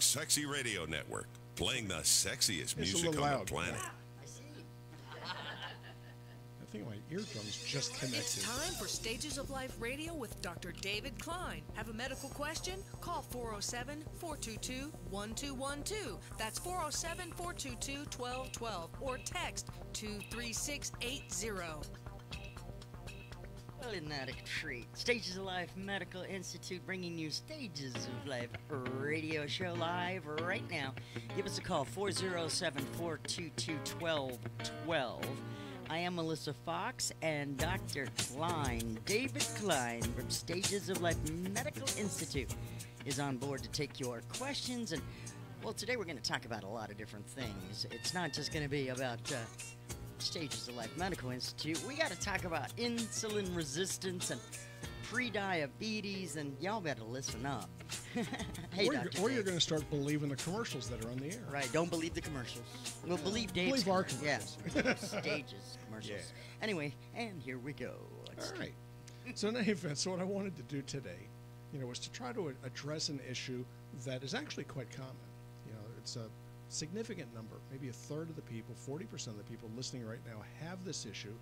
Sexy Radio Network, playing the sexiest It's music on the planet. I think my eardrums just connected. It's time for Stages of Life Radio with Dr. David Klein. Have a medical question? Call 407 422 1212. That's 407 422 1212 or text 23680. Well, isn't that a treat? Stages of Life Medical Institute bringing you Stages of Life radio show live right now. Give us a call 407 422 1212. I am Melissa Fox and Dr. Klein, David Klein from Stages of Life Medical Institute, is on board to take your questions. And, well, today we're going to talk about a lot of different things. It's not just going to be about. Uh, Stages of Life Medical Institute, we got to talk about insulin resistance and pre-diabetes, and y'all better listen up. hey, or you're, or you're going to start believing the commercials that are on the air. Right, don't believe the commercials. Well, believe Dave's Believe our commercials. Yeah, stages commercials. Yeah. Anyway, and here we go. Let's All right. So in any event, so what I wanted to do today, you know, was to try to address an issue that is actually quite common. You know, it's a significant number, maybe a third of the people, 40% of the people listening right now have this issue,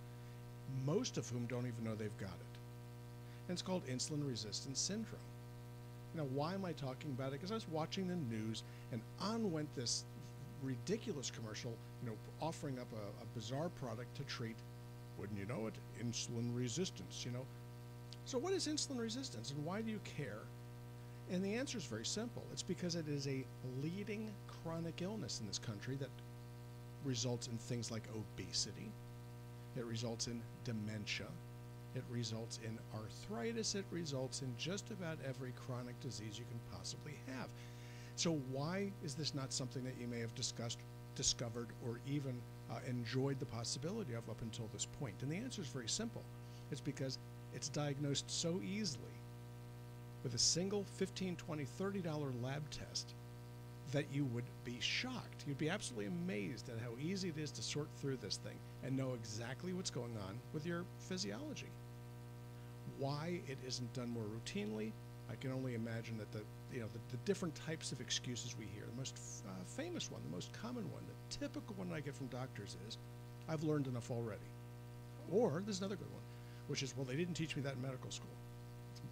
most of whom don't even know they've got it. And it's called insulin resistance syndrome. Now, why am I talking about it? Because I was watching the news, and on went this ridiculous commercial, you know, offering up a, a bizarre product to treat, wouldn't you know it, insulin resistance, you know. So, what is insulin resistance, and why do you care? And the answer is very simple. It's because it is a leading chronic illness in this country that results in things like obesity, it results in dementia, it results in arthritis, it results in just about every chronic disease you can possibly have. So, why is this not something that you may have discussed, discovered, or even uh, enjoyed the possibility of up until this point? And the answer is very simple it's because it's diagnosed so easily with a single $15, $20, 30 dollar lab test that you would be shocked. You'd be absolutely amazed at how easy it is to sort through this thing and know exactly what's going on with your physiology. Why it isn't done more routinely i can only imagine that the you know the, the different types of excuses we hear the most uh, famous one the most common one the typical one i get from doctors is i've learned enough already. Or there's another good one which is well they didn't teach me that in medical school.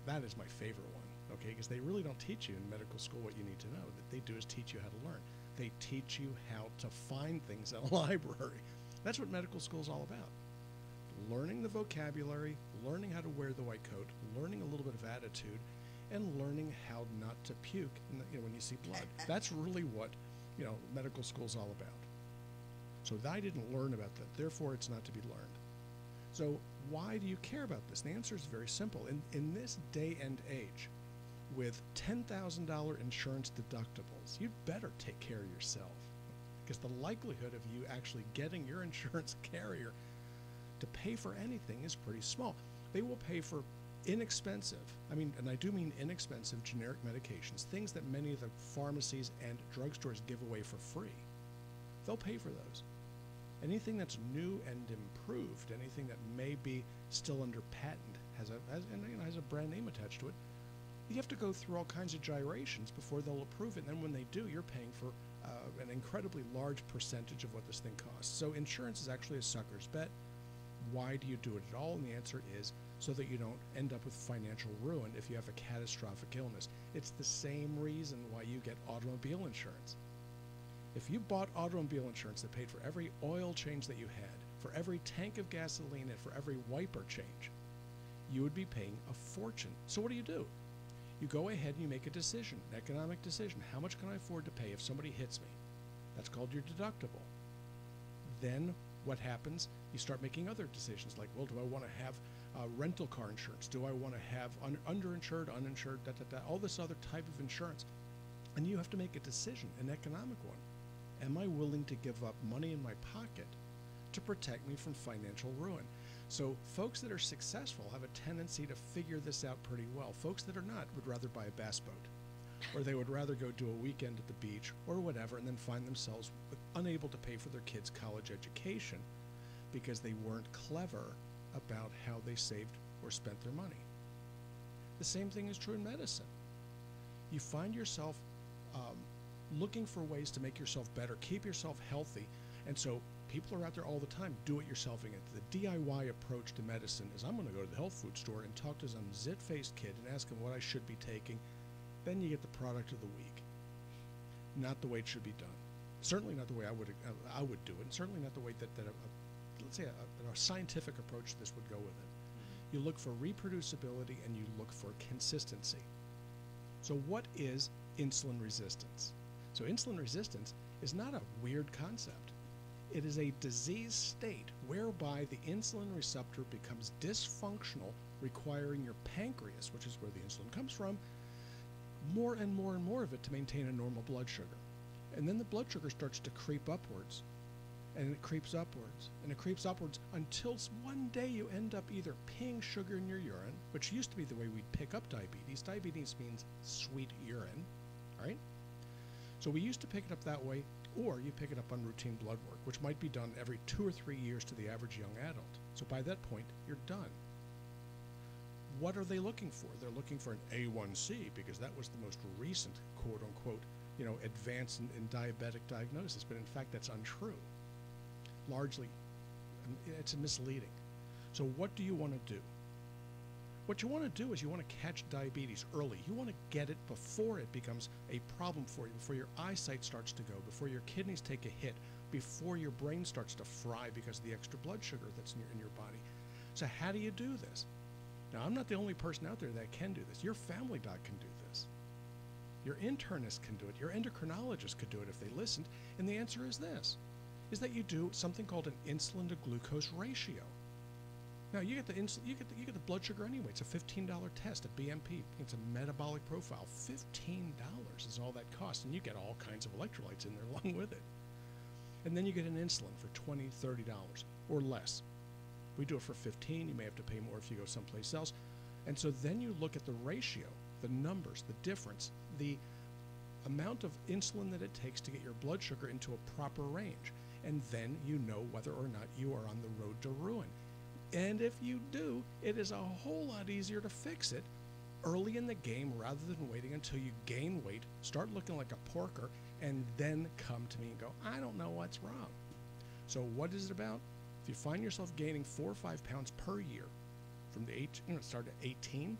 That is my favorite one okay because they really don't teach you in medical school what you need to know. What they do is teach you how to learn. They teach you how to find things in a library. That's what medical school is all about. Learning the vocabulary learning how to wear the white coat learning a little bit of attitude and learning how not to puke the, you know, when you see blood. That's really what you know medical school is all about. So i didn't learn about that therefore it's not to be learned. So why do you care about this? The answer is very simple. In, in this day and age, with $10,000 insurance deductibles, you'd better take care of yourself. Because the likelihood of you actually getting your insurance carrier to pay for anything is pretty small. They will pay for inexpensive, I mean, and I do mean inexpensive generic medications, things that many of the pharmacies and drugstores give away for free. They'll pay for those anything that's new and improved, anything that may be still under patent, has a has, and, you know, has a brand name attached to it. You have to go through all kinds of gyrations before they'll approve it. And then when they do, you're paying for uh, an incredibly large percentage of what this thing costs. So insurance is actually a sucker's bet. Why do you do it at all? And the answer is so that you don't end up with financial ruin if you have a catastrophic illness. It's the same reason why you get automobile insurance. If you bought automobile insurance that paid for every oil change that you had, for every tank of gasoline, and for every wiper change, you would be paying a fortune. So what do you do? You go ahead and you make a decision, an economic decision. How much can I afford to pay if somebody hits me? That's called your deductible. Then what happens? You start making other decisions like, well, do I want to have uh, rental car insurance? Do I want to have un- underinsured, uninsured, da, da, da, all this other type of insurance? And you have to make a decision, an economic one. Am I willing to give up money in my pocket to protect me from financial ruin? So, folks that are successful have a tendency to figure this out pretty well. Folks that are not would rather buy a bass boat, or they would rather go do a weekend at the beach or whatever, and then find themselves unable to pay for their kids' college education because they weren't clever about how they saved or spent their money. The same thing is true in medicine. You find yourself um, looking for ways to make yourself better, keep yourself healthy. And so people are out there all the time do it yourselfing it. The DIY approach to medicine is I'm going to go to the health food store and talk to some zit faced kid and ask him what I should be taking. Then you get the product of the week. Not the way it should be done. Certainly not the way I would uh, I would do it, and certainly not the way that, that a, a let's say a, a scientific approach to this would go with it. You look for reproducibility and you look for consistency. So, what is insulin resistance? So, insulin resistance is not a weird concept. It is a disease state whereby the insulin receptor becomes dysfunctional, requiring your pancreas, which is where the insulin comes from, more and more and more of it to maintain a normal blood sugar. And then the blood sugar starts to creep upwards and it creeps upwards and it creeps upwards until one day you end up either peeing sugar in your urine, which used to be the way we'd pick up diabetes. Diabetes means sweet urine, right? So we used to pick it up that way, or you pick it up on routine blood work, which might be done every two or three years to the average young adult. So by that point, you're done. What are they looking for? They're looking for an A1C because that was the most recent quote unquote, you know, advance in, in diabetic diagnosis. But in fact, that's untrue largely it's misleading. So what do you want to do? What you want to do is you want to catch diabetes early. You want to get it before it becomes a problem for you, before your eyesight starts to go, before your kidneys take a hit, before your brain starts to fry because of the extra blood sugar that's in your, in your body. So how do you do this? Now, I'm not the only person out there that can do this. Your family doc can do this. Your internist can do it. Your endocrinologist could do it if they listened. And the answer is this is that you do something called an insulin to glucose ratio. Now you get the insulin, you get the, you get the blood sugar anyway. It's a fifteen dollar test, a BMP. It's a metabolic profile. Fifteen dollars is all that costs, and you get all kinds of electrolytes in there along with it. And then you get an insulin for 20 30 dollars or less. We do it for 15. You may have to pay more if you go someplace else. And so then you look at the ratio, the numbers, the difference, the amount of insulin that it takes to get your blood sugar into a proper range and then you know whether or not you are on the road to ruin. And if you do, it is a whole lot easier to fix it early in the game rather than waiting until you gain weight, start looking like a porker, and then come to me and go, I don't know what's wrong. So, what is it about? If you find yourself gaining four or five pounds per year from the eight, you know, start at 18,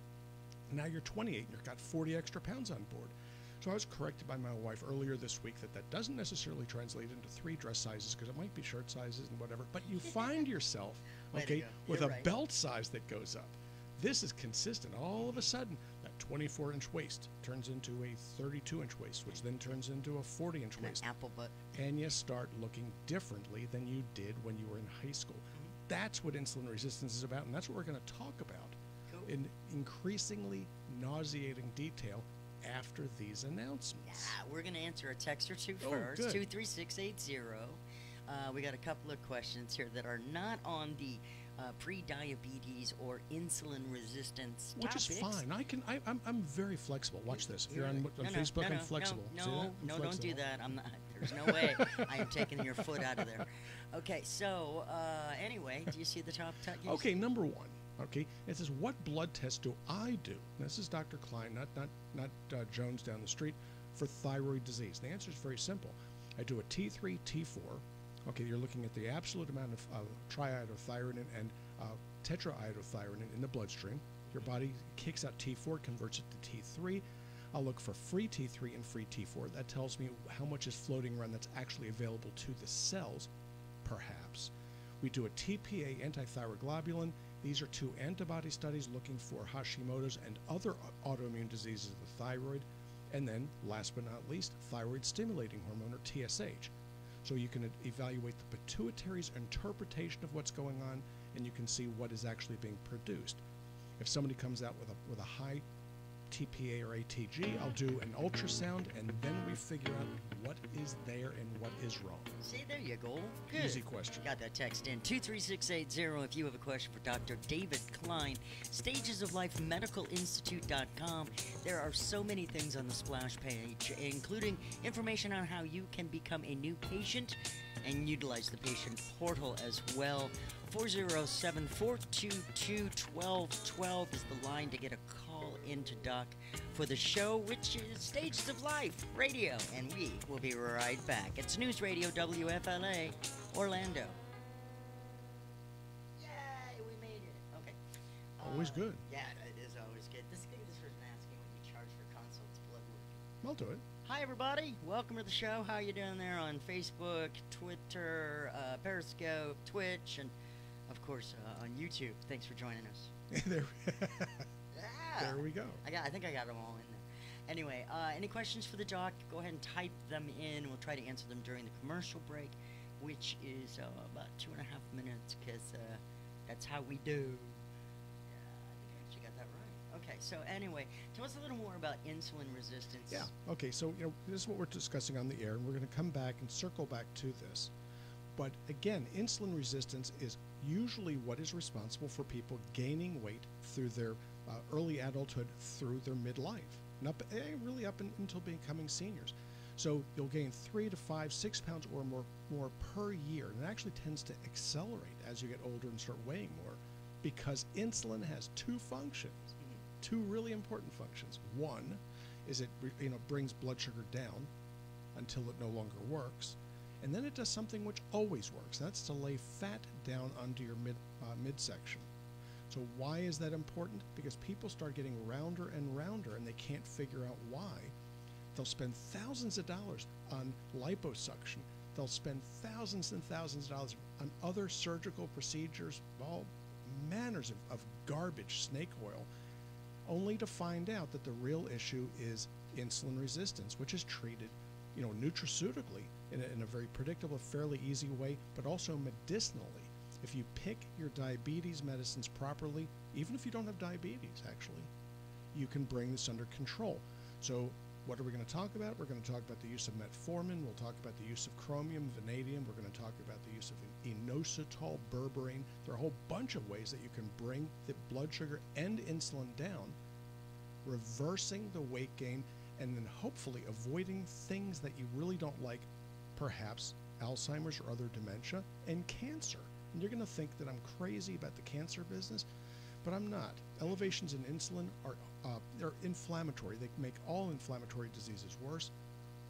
now you're 28 and you've got 40 extra pounds on board. So I was corrected by my wife earlier this week that that doesn't necessarily translate into three dress sizes because it might be shirt sizes and whatever. But you find yourself, okay, with a right. belt size that goes up. This is consistent. All of a sudden, that 24 inch waist turns into a 32 inch waist, which then turns into a 40 inch an waist. apple butt. And you start looking differently than you did when you were in high school. Mm-hmm. That's what insulin resistance is about, and that's what we're going to talk about Cool. in increasingly nauseating detail after these announcements. Yeah, we're going to answer a text or two Oh, first. good. 23680. Uh, we got a couple of questions here that are not on the uh, pre-diabetes or insulin resistance Which is fine. I can. I, I'm. I'm very flexible. Watch this. If you're on, on No, no, Facebook, no, I'm flexible. No, no? I'm no, don't do that. I'm not. There's no way. I am taking your foot out of there. Okay, so uh, anyway, do you see the top? top Okay, number one. Okay, it says what blood test do I do? This is Dr. Klein, not not not uh, Jones down the street, for thyroid disease. The answer is very simple. I do a T3, T4. Okay, you're looking at the absolute amount of uh, triiodothyronine and uh, tetraiodothyronine in the bloodstream. Your body kicks out T4, converts it to T3. I'll look for free T3 and free T4. That tells me how much is floating around that's actually available to the cells, perhaps. We do a TPA antithyroid globulin. These are two antibody studies looking for Hashimoto's and other autoimmune diseases of the thyroid. And then, last but not least, thyroid stimulating hormone or TSH. So you can evaluate the pituitary's interpretation of what's going on and you can see what is actually being produced. If somebody comes out with a, with a high TPA or ATG, I'll do an ultrasound and then we figure out what is there and what is wrong. See, there you go. Good. Easy question. Got that text in 23680 if you have a question for Dr. David Klein. Stages of Life Medical Institute.com. There are so many things on the splash page, including information on how you can become a new patient and utilize the patient portal as well. 407 422 1212 is the line to get a call into Doc for the show, which is Stages of Life Radio, and we will be right back. It's News Radio WFLA, Orlando. Yay, we made it. Okay. Always Uh, good. Yeah, it is always good. This guy, this person asking when you charge for consults, blood work. I'll do it. Hi, everybody. Welcome to the show. How you doing there on Facebook, Twitter, uh, Periscope, Twitch, and of course uh, on YouTube? Thanks for joining us. there, we go. I got. I think I got them all in there. Anyway, uh, any questions for the doc? Go ahead and type them in. We'll try to answer them during the commercial break, which is uh, about two and a half minutes, because uh, that's how we do. Yeah, I think I actually got that right. Okay, so anyway, tell us a little more about insulin resistance. Yeah. Okay. So you know this is what we're discussing on the air, and we're going to come back and circle back to this. But again, insulin resistance is usually what is responsible for people gaining weight through their uh, early adulthood through their midlife, and up, eh, really up in, until becoming seniors. So you'll gain three to five, six pounds or more more per year, and it actually tends to accelerate as you get older and start weighing more, because insulin has two functions, two really important functions. One is it you know brings blood sugar down until it no longer works, and then it does something which always works. That's to lay fat down onto your mid uh, midsection. So why is that important? Because people start getting rounder and rounder, and they can't figure out why. They'll spend thousands of dollars on liposuction. They'll spend thousands and thousands of dollars on other surgical procedures, all manners of, of garbage, snake oil, only to find out that the real issue is insulin resistance, which is treated, you know, nutraceutically in a, in a very predictable, fairly easy way, but also medicinally. If you pick your diabetes medicines properly, even if you don't have diabetes, actually, you can bring this under control. So, what are we going to talk about? We're going to talk about the use of metformin. We'll talk about the use of chromium, vanadium. We're going to talk about the use of inositol, berberine. There are a whole bunch of ways that you can bring the blood sugar and insulin down, reversing the weight gain, and then hopefully avoiding things that you really don't like, perhaps Alzheimer's or other dementia, and cancer. And you're going to think that I'm crazy about the cancer business, but I'm not. Elevations in insulin are uh, they're inflammatory. They make all inflammatory diseases worse.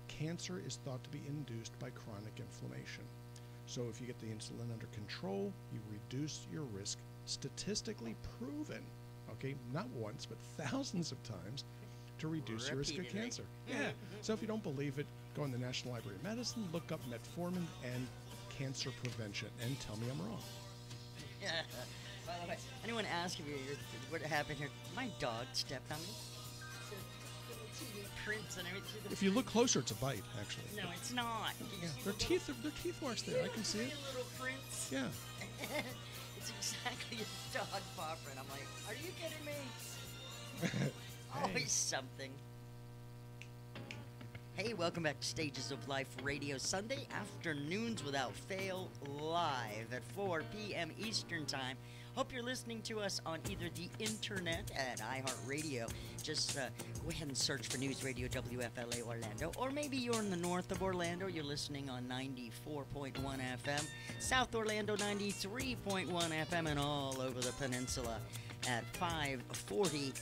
Cancer is thought to be induced by chronic inflammation. So if you get the insulin under control, you reduce your risk, statistically proven, okay, not once, but thousands of times, to reduce your risk of cancer. Yeah. So if you don't believe it, go in the National Library of Medicine, look up metformin and cancer prevention, and tell me I'm wrong. Yeah. By the way, anyone ask me what happened here? My dog stepped on me. Little prints and everything. If you look closer, it's a bite, actually. no, it's not. Yeah, their the teeth, their teeth marks there. I can see it. little prints. Yeah. it's exactly a dog paw print. I'm like, are you kidding me? Always something. Hey, welcome back to Stages of Life Radio, Sunday afternoons without fail, live at 4 p.m. Eastern Time. Hope you're listening to us on either the internet at iHeartRadio. Just uh, go ahead and search for News Radio WFLA Orlando, or maybe you're in the north of Orlando. You're listening on 94.1 FM, South Orlando 93.1 FM, and all over the peninsula at 540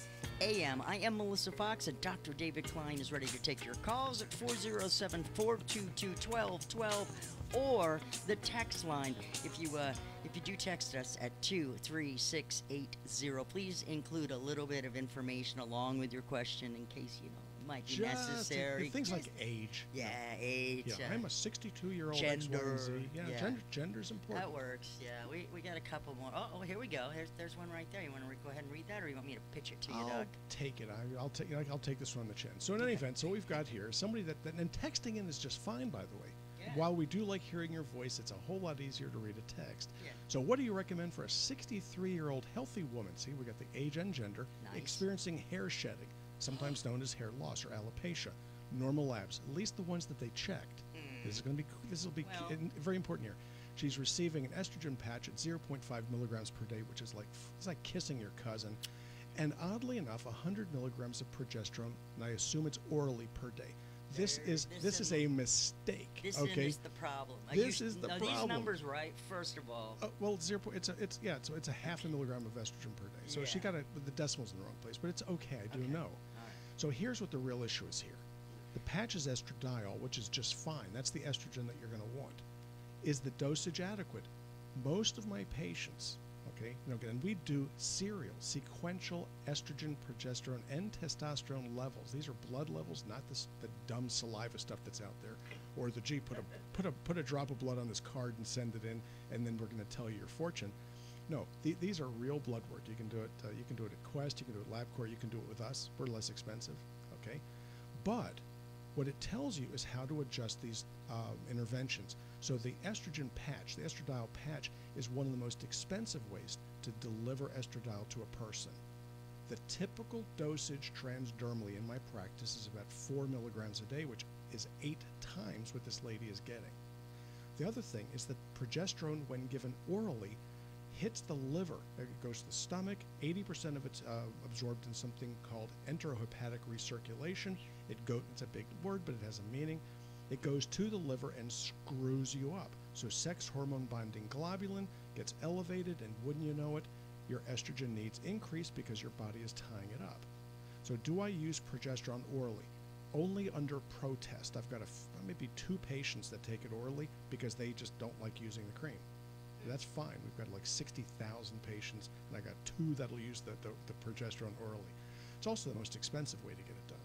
a.m. I am Melissa Fox, and Dr. David Klein is ready to take your calls at 407 422 1212 or the text line. If you uh, if you do text us at 23680, please include a little bit of information along with your question in case you it might be Just necessary. things like age. yeah, age. Yeah, uh, I'm a 62 year old X, Y, and Z. gender, Yeah, yeah. Gender, gender's important. That works. Yeah, we, we got a couple more. Oh, oh, here we go. There's there's one right there. You want to re- go ahead and read that, or you want me to pitch it to you, I'll Doc? take it. I, I'll take. I'll take this one on the chin. So in any event, so we've got here somebody that, that and texting in is just fine, by the way. Yeah. While we do like hearing your voice, it's a whole lot easier to read a text. Yeah. So what do you recommend for a 63 year old healthy woman? See, we got the age and gender Nice. experiencing hair shedding, sometimes known as hair loss or alopecia. Normal labs, at least the ones that they checked. This is going to be. This will be. Well- in- very important here. She's receiving an estrogen patch at 0.5 milligrams per day, which is like it's like kissing your cousin. And oddly enough, 100 milligrams of progesterone, and I assume it's orally per day. This There- is this this is a mistake. This okay. is the problem. Are This you, is the problem. these numbers right? First of all, Uh, well, zero. po- It's a. It's yeah. It's it's a half a milligram of estrogen per day. So she Yeah. got a, the decimals in the wrong place, but it's okay. I do Okay. know. So here's what the real issue is here. The patch is estradiol, which is just fine. That's the estrogen that you're going to want. Is the dosage adequate? Most of my patients, okay, you and we do serial, sequential estrogen, progesterone, and testosterone levels. These are blood levels, not this the dumb saliva stuff that's out there, or the gee, put a put a put a drop of blood on this card and send it in, and then we're going to tell you your fortune. No, th- these are real blood work. You can do it. Uh, you can do it at Quest. You can do it at LabCorp. You can do it with us. We're less expensive. Okay, but what it tells you is how to adjust these uh, interventions. So the estrogen patch, the estradiol patch, is one of the most expensive ways to deliver estradiol to a person. The typical dosage transdermally in my practice is about four milligrams a day, which is eight times what this lady is getting. The other thing is that progesterone, when given orally, hits the liver. It goes to the stomach. 80% of it's uh, absorbed in something called enterohepatic recirculation. It go, it's a big word, but it has a meaning. It goes to the liver and screws you up. So sex hormone binding globulin gets elevated, and wouldn't you know it, your estrogen needs increase because your body is tying it up. So do I use progesterone orally? Only under protest. I've got a f- maybe two patients that take it orally because they just don't like using the cream. That's fine. We've got like 60,000 patients, and I got two that'll use the, the, the progesterone orally. It's also the most expensive way to get it done.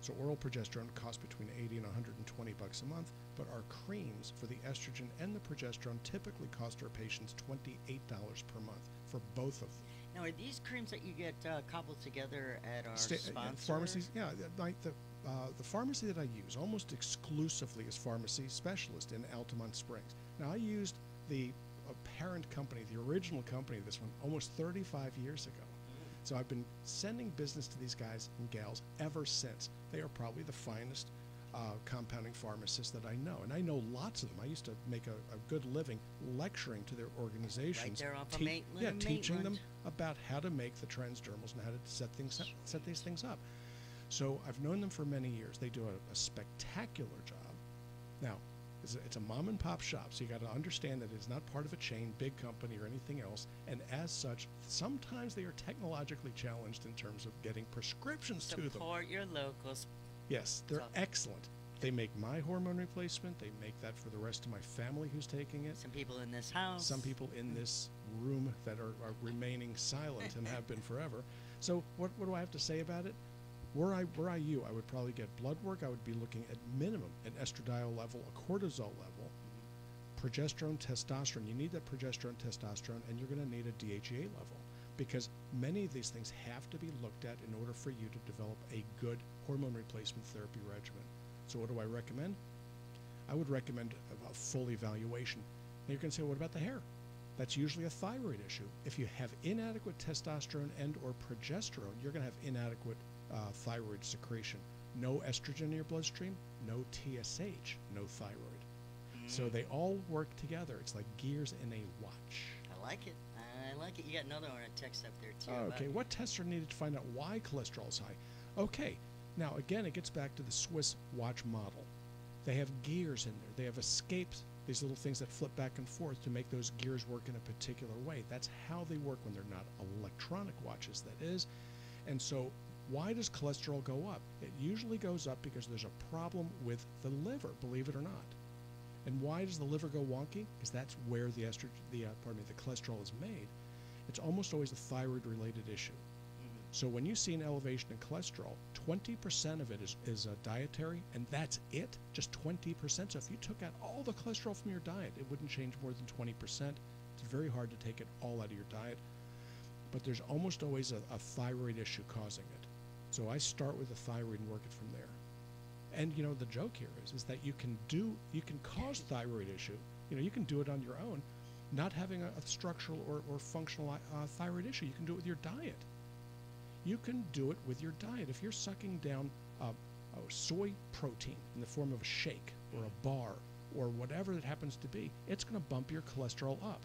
So oral progesterone costs between 80 and 120 bucks a month, but our creams for the estrogen and the progesterone typically cost our patients $28 per month for both of them. Now, are these creams that you get uh, cobbled together at our Sta- uh, sponsor? pharmacies, yeah, the- like the uh, the pharmacy that I use almost exclusively is Pharmacy Specialist in Altamonte Springs. Now I used the parent company, the original company, of this one almost 35 years ago. So I've been sending business to these guys and gals ever since. They are probably the finest uh, compounding pharmacists that I know, and I know lots of them. I used to make a, a good living lecturing to their organizations, there off of Maitland yeah, teaching them about how to make the transdermals and how to set things up, set these things up. So I've known them for many years. They do a, a spectacular job. Now, it's a, it's a mom and pop shop, so you got to understand that it's not part of a chain, big company, or anything else. And as such, sometimes they are technologically challenged in terms of getting prescriptions to them. Support your locals. Yes, they're excellent. They make my hormone replacement. They make that for the rest of my family who's taking it. Some people in this house. Some people in this room that are, are remaining silent and have been forever. So what, what do I have to say about it? Were I were I you, I would probably get blood work. I would be looking at minimum an estradiol level, a cortisol level, progesterone, testosterone. You need that progesterone, testosterone, and you're going to need a DHEA level because many of these things have to be looked at in order for you to develop a good hormone replacement therapy regimen. So what do I recommend? I would recommend a, a full evaluation. Now you're going to say, what about the hair? That's usually a thyroid issue. If you have inadequate testosterone and or progesterone, you're going to have inadequate uh, thyroid secretion. No estrogen in your bloodstream, no TSH, no thyroid. So they all work together. It's like gears in a watch. I like it. I like it. You got another one a text up there too. Oh, okay, what tests are needed to find out why cholesterol is high? Okay, now again, it gets back to the Swiss watch model. They have gears in there. They have escapes, these little things that flip back and forth to make those gears work in a particular way. That's how they work when they're not electronic watches, that is. And so, why does cholesterol go up? It usually goes up because there's a problem with the liver, believe it or not. And why does the liver go wonky? Because that's where the estrogen, the uh, pardon me, the cholesterol is made. It's almost always a thyroid-related issue. So when you see an elevation in cholesterol, 20% of it is, is uh, dietary, and that's it, just 20%. So if you took out all the cholesterol from your diet, it wouldn't change more than 20%. It's very hard to take it all out of your diet. But there's almost always a, a thyroid issue causing it. So I start with the thyroid and work it from there. And you know the joke here is is that you can do you can cause thyroid issue. You know you can do it on your own, not having a, a structural or, or functional uh, thyroid issue. You can do it with your diet. You can do it with your diet. If you're sucking down uh, uh, soy protein in the form of a shake or a bar or whatever it happens to be, it's going to bump your cholesterol up.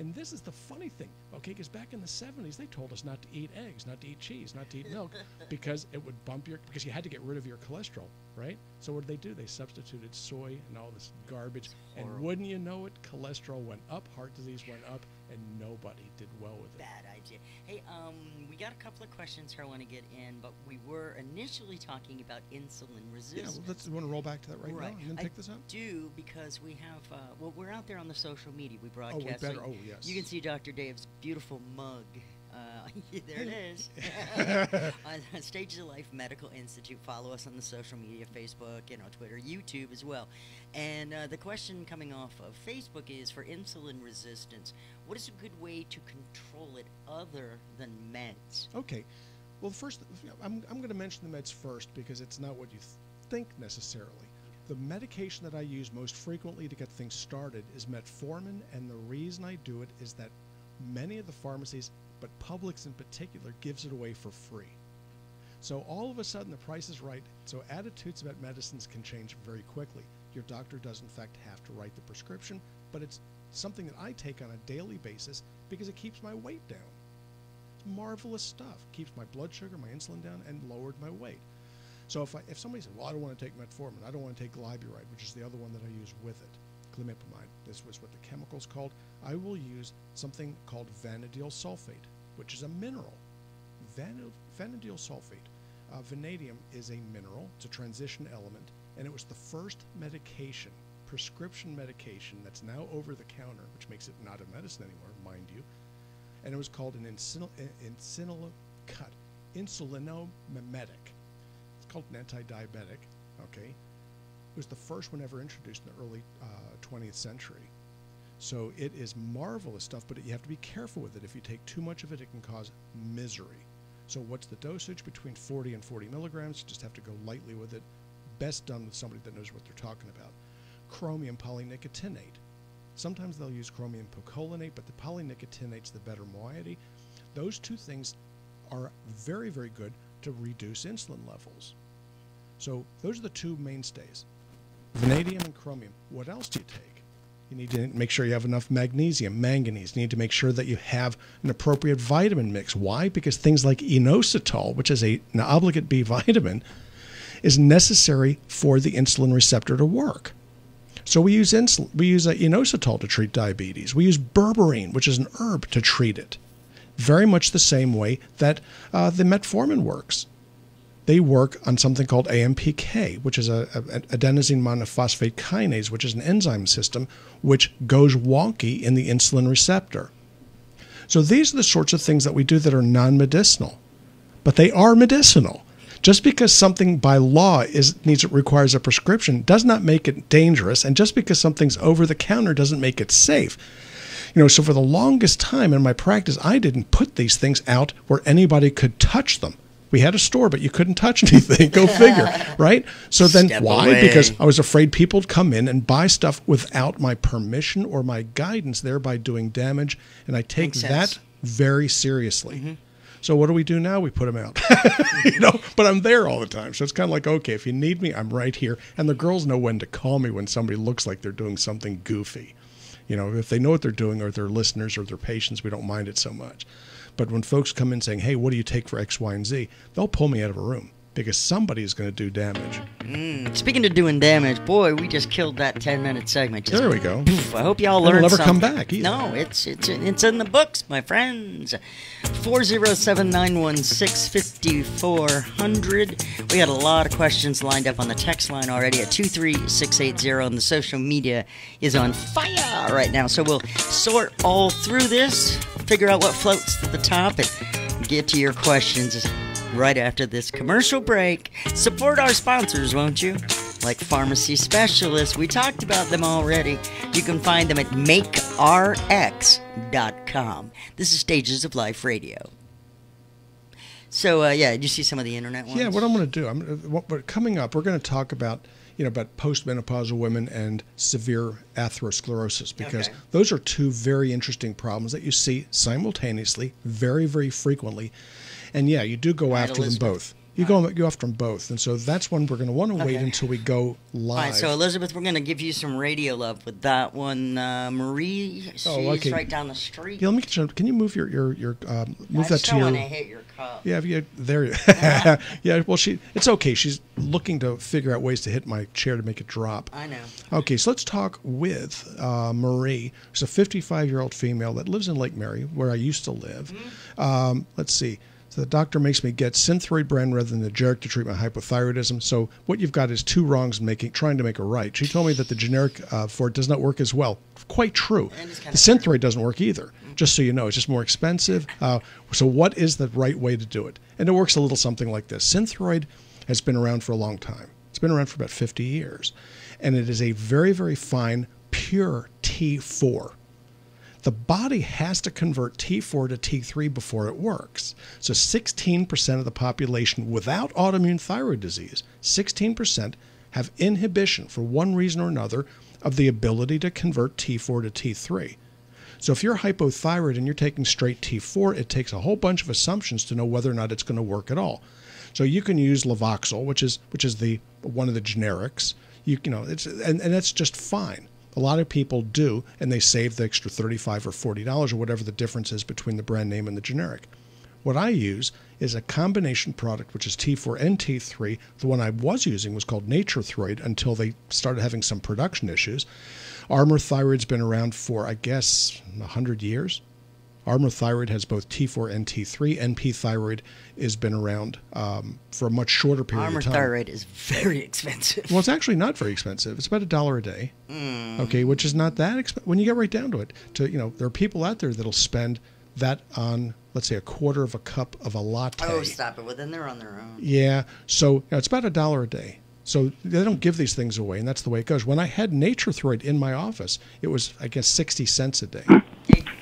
And this is the funny thing, okay? Because back in the 70s, they told us not to eat eggs, not to eat cheese, not to eat milk, because it would bump your, because you had to get rid of your cholesterol. Right? So what did they do? They substituted soy and all this garbage, and wouldn't you know it, cholesterol went up, heart disease went up, and nobody did well with it. Bad idea. Hey, um, we got a couple of questions here I want to get in, but we were initially talking about insulin Yeah, resistance. well, let's you want to roll back to that right, Right. now and then I pick this up. do because we have uh, well we're out there on the social media we Oh, broadcast we so better. Oh, yes. you can see dr dave's beautiful mug uh, there it is on stages of life medical institute follow us on the social media facebook you know twitter youtube as well and uh, the question coming off of facebook is for insulin resistance what is a good way to control it other than meds Okay. Well, first, I'm, I'm going to mention the meds first because it's not what you th- think necessarily. The medication that I use most frequently to get things started is metformin, and the reason I do it is that many of the pharmacies, but Publix in particular, gives it away for free. So all of a sudden, the price is right. So attitudes about medicines can change very quickly. Your doctor does, in fact, have to write the prescription, but it's something that I take on a daily basis because it keeps my weight down. It's marvelous stuff. Keeps my blood sugar, my insulin down, and lowered my weight. So if I, if somebody says, "Well, I don't want to take metformin. I don't want to take glyburide, which is the other one that I use with it, clemipramide. This was what the chemical's called. I will use something called vanadyl sulfate, which is a mineral. Van- vanadyl sulfate. Uh, vanadium is a mineral. It's a transition element, and it was the first medication, prescription medication, that's now over the counter, which makes it not a medicine anymore, mind you and it was called an insul- insulin cut insulinomimetic. It's called an anti-diabetic. Okay, it was the first one ever introduced in the early uh, 20th century. So it is marvelous stuff, but you have to be careful with it. If you take too much of it, it can cause misery. So what's the dosage? Between 40 and 40 milligrams. You just have to go lightly with it. Best done with somebody that knows what they're talking about. Chromium polynicotinate. Sometimes they'll use chromium picolinate, but the polynicotinate's the better moiety. Those two things are very, very good to reduce insulin levels. So those are the two mainstays vanadium and chromium. What else do you take? You need to make sure you have enough magnesium, manganese. You need to make sure that you have an appropriate vitamin mix. Why? Because things like inositol, which is a, an obligate B vitamin, is necessary for the insulin receptor to work. So we use insul- we use uh, inositol to treat diabetes. We use berberine, which is an herb, to treat it. Very much the same way that uh, the metformin works. They work on something called AMPK, which is a, a adenosine monophosphate kinase, which is an enzyme system which goes wonky in the insulin receptor. So these are the sorts of things that we do that are non-medicinal, but they are medicinal. Just because something by law is needs requires a prescription does not make it dangerous, and just because something's over the counter doesn't make it safe. You know, so for the longest time in my practice, I didn't put these things out where anybody could touch them. We had a store, but you couldn't touch anything. Go figure, right? So then Step why? away. Because I was afraid people would come in and buy stuff without my permission or my guidance, thereby doing damage. And I take Makes that sense. very seriously. Mm-hmm. So what do we do now? We put them out, you know. But I'm there all the time, so it's kind of like okay, if you need me, I'm right here. And the girls know when to call me when somebody looks like they're doing something goofy. You know, if they know what they're doing, or they're listeners, or they're patients, we don't mind it so much. But when folks come in saying, "Hey, what do you take for X, Y, and Z?" they'll pull me out of a room because somebody is going to do damage. Mm. Speaking of doing damage, boy, we just killed that 10 minute segment. Just There we go. poof. I hope y'all learned. It'll never come back either. No, it's it's it's in the books, my friends. Four zero seven nine one six fifty four hundred. We got a lot of questions lined up on the text line already at two three six eight zero, and the social media is on fire right now. So we'll sort all through this, figure out what floats to the top, and get to your questions right after this commercial break. Support our sponsors, won't you? Like pharmacy specialists, we talked about them already. You can find them at makerx.com. This is Stages of Life Radio. So, uh, yeah, did you see some of the internet ones? Yeah, what I'm going to do, I'm uh, what, coming up, we're going to talk about you know about postmenopausal women and severe atherosclerosis because Okay. those are two very interesting problems that you see simultaneously, very very frequently, and yeah, you do go right, after Elizabeth. them both. You go go after them both, and so that's when we're going to want to wait Okay. until we go live. right, so Elizabeth, we're going to give you some radio love with that one. Uh, Marie, she's Oh, okay. right down the street. yeah, let me can you move your your your um, I move that to your to hit your call. Yeah, yeah, there. yeah, well, she. It's okay. She's looking to figure out ways to hit my chair to make it drop. I know. Okay, so let's talk with uh, Marie. She's a 55 year old female that lives in Lake Mary, where I used to live. Um, let's see. So the doctor makes me get Synthroid brand rather than the generic to treat my hypothyroidism. So what you've got is two wrongs making trying to make a right. She told me that the generic uh, for it does not work as well. Quite true. And it's kinda The Synthroid doesn't work either. Just so you know, it's just more expensive. Uh, so what is the right way to do it? And it works a little something like this. Synthroid has been around for a long time. It's been around for about 50 years, and it is a very very fine pure T4 the body has to convert T4 to T3 before it works. So 16% of the population without autoimmune thyroid disease, 16% have inhibition for one reason or another of the ability to convert T4 to T3. So if you're hypothyroid and you're taking straight T4, it takes a whole bunch of assumptions to know whether or not it's going to work at all. So you can use Levoxyl, which is which is the one of the generics. You you know it's and, and that's just fine. A lot of people do, and they save the extra 35 or forty dollars or whatever the difference is between the brand name and the generic. What I use is a combination product, which is T4 and T3. The one I was using was called Nature Throid until they started having some production issues. Armour Thyroid's been around for, I guess, 100 years. Armour Thyroid has both T4 and T3. NP Thyroid has been around um, for a much shorter period Armour of time. thyroid is very expensive. Well, it's actually not very expensive. It's about a dollar a day. Okay, which is not that expensive when you get right down to it. To you know, there are people out there that'll spend that on, let's say, a quarter of a cup of a latte. Oh, stop it. Well, then they're on their own. Yeah. So you know, it's about a dollar a day. So they don't give these things away, and that's the way it goes. When I had Nature Throid in my office, it was I guess sixty cents a day.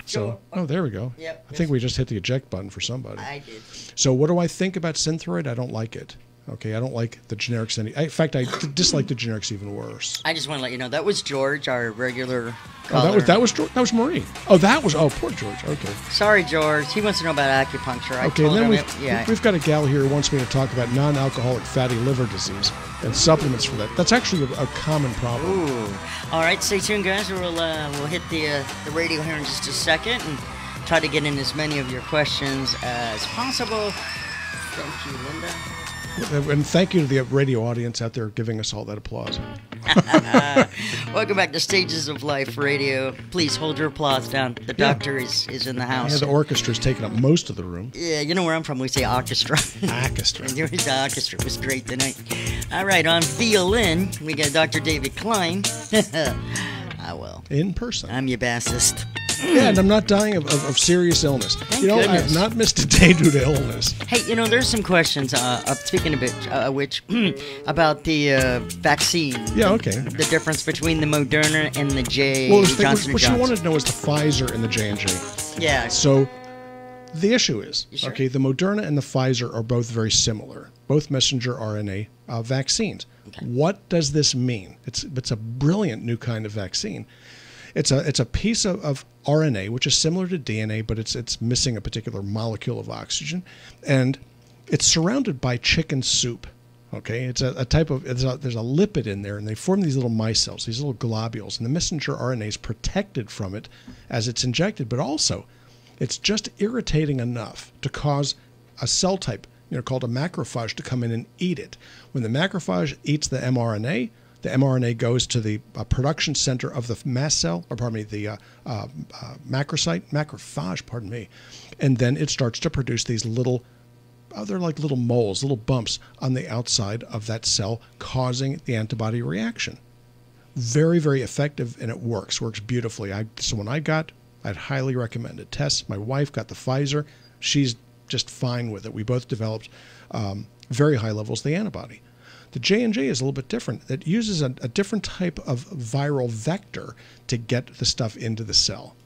So oh, there we go. Yep. I think we just hit the eject button for somebody. I did. So what do I think about Synthroid? I don't like it. Okay, I don't like the generics any. In fact, I dislike the generics even worse. I just want to let you know that was George, our regular. Oh, that was that was George, that was Marie. Oh, that was oh poor George. Okay. Sorry, George. He wants to know about acupuncture. I Okay, then him. we've, it- yeah. we've got a gal here who wants me to talk about non-alcoholic fatty liver disease and supplements for that. That's actually a, a common problem. Ooh. All right, stay tuned, guys. We'll uh, we'll hit the uh, the radio here in just a second and try to get in as many of your questions as possible. Thank you, Linda. And thank you to the radio audience out there giving us all that applause. Welcome back to Stages of Life Radio. Please hold your applause down. The Yeah. doctor is, is in the Yeah, house. the orchestra's taking up most of the room. Yeah, you know where I'm from. We say orchestra. Orchestra. And there was the orchestra. It was great tonight. All right, on violin, we got Dr. David Klein. Ah, I will. In person. I'm your bassist. Yeah, and I'm not dying of, of, of serious illness. Thank you know, I've not missed a day due to illness. Hey, you know, there's some questions. Uh, uh, speaking of which, uh, which about the uh, vaccine. Yeah, okay. The difference between the Moderna and the J. Well, the thing- Johnson what you wanted to know is the Pfizer and the J and J. Yeah. So the issue is sure? okay. The Moderna and the Pfizer are both very similar, both messenger RNA uh, vaccines. What does this mean? It's it's a brilliant new kind of vaccine. It's a it's a piece of, of RNA which is similar to DNA, but it's it's missing a particular molecule of oxygen, and it's surrounded by chicken soup. Okay, it's a, a type of there's a, there's a lipid in there, and they form these little micelles, these little globules, and the messenger RNA is protected from it as it's injected, but also it's just irritating enough to cause a cell type, you know, called a macrophage to come in and eat it. When the macrophage eats the mRNA, the mRNA goes to the uh, production center of the mast cell, or pardon me, the uh, uh, uh, macrocyte, macrophage, pardon me, and then it starts to produce these little oh, they're like little moles, little bumps on the outside of that cell, causing the antibody reaction. Very, very effective, and it works. Works beautifully. I so when I got, I'd highly recommend it. Tess, my wife, got the Pfizer. She's just fine with it. We both developed um, very high levels of the antibody. The J and J is a little bit different. It uses a, a different type of viral vector to get the stuff into the cell.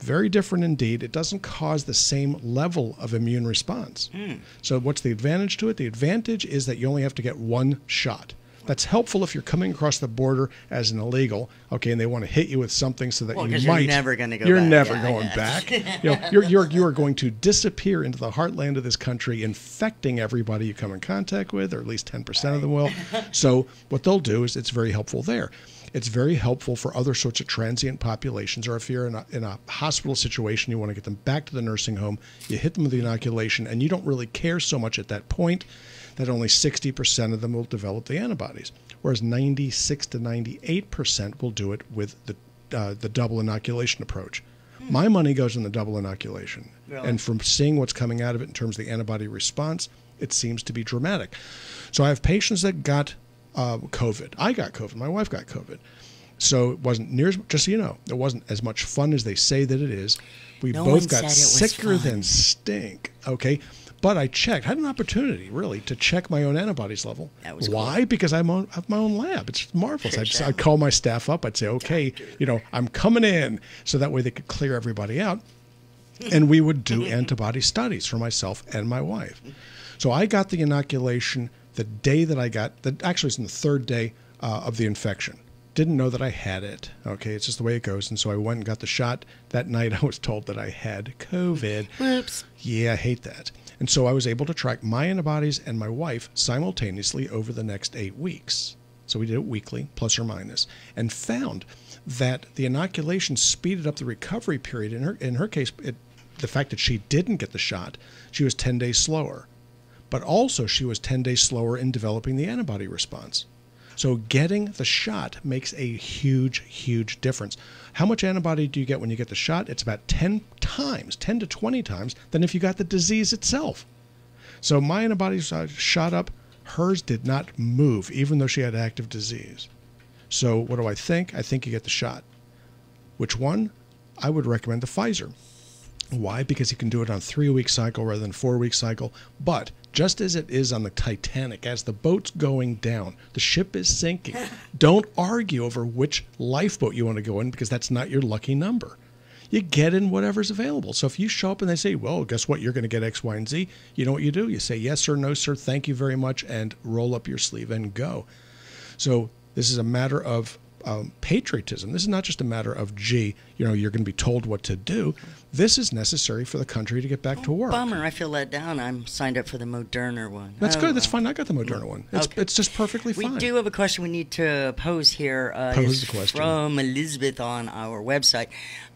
Very different indeed. It doesn't cause the same level of immune response. Hmm. So, what's the advantage to it? The advantage is that you only have to get one shot. That's helpful if you're coming across the border as an illegal, okay, and they want to hit you with something so that Well, you 'cause you're might. never gonna go You're back. never Yeah, going back. you know, you're, you're, you are going to disappear into the heartland of this country, infecting everybody you come in contact with, or at least 10% of them will. So, what they'll do is it's very helpful there. It's very helpful for other sorts of transient populations, or if you're in a, in a hospital situation, you want to get them back to the nursing home, you hit them with the inoculation, and you don't really care so much at that point that only 60% of them will develop the antibodies, whereas 96 to 98% will do it with the, uh, the double inoculation approach. My money goes in the double inoculation. Really? And from seeing what's coming out of it in terms of the antibody response, it seems to be dramatic. So I have patients that got uh, COVID. I got COVID. My wife got COVID. So it wasn't near as just so you know, it wasn't as much fun as they say that it is. We No both got sicker than stink. Okay. But I checked, had an opportunity really to check my own antibodies level. That was Why? Because I'm on, I have my own lab. It's marvelous. I'd. I'd call my staff up. I'd say, okay, you know, I'm coming in. So that way they could clear everybody out. And we would do antibody studies for myself and my wife. So I got the inoculation the day that I got, the, actually, it's in the third day uh, of the infection. Didn't know that I had it. Okay, it's just the way it goes. And so I went and got the shot. That night I was told that I had COVID. Whoops. Yeah, I hate that. And so I was able to track my antibodies and my wife simultaneously over the next eight weeks. So we did it weekly, plus or minus, and found that the inoculation speeded up the recovery period. In her, in her case, it, the fact that she didn't get the shot, she was 10 days slower. But also, she was 10 days slower in developing the antibody response. So getting the shot makes a huge, huge difference. How much antibody do you get when you get the shot? It's about 10 times, 10 to 20 times than if you got the disease itself. So my antibodies uh, shot up. Hers did not move, even though she had active disease. So what do I think? I think you get the shot. Which one? I would recommend the Pfizer. Why? Because you can do it on three week cycle rather than four week cycle. But just as it is on the Titanic, as the boat's going down, the ship is sinking. Don't argue over which lifeboat you want to go in because that's not your lucky number. You get in whatever's available. So if you show up and they say, well, guess what? You're going to get X, Y, and Z, you know what you do? You say, yes, sir, no, sir, thank you very much, and roll up your sleeve and go. So this is a matter of um, patriotism. This is not just a matter of, gee, you know, you're going to be told what to do. This is necessary for the country to get back to work. Bummer. I feel let down. I'm signed up for the Moderna one. That's Oh, good. That's fine. I got the Moderna one. It's, Okay. it's just perfectly fine. We do have a question we need to pose here. Uh, Pose the question. from Elizabeth on our website.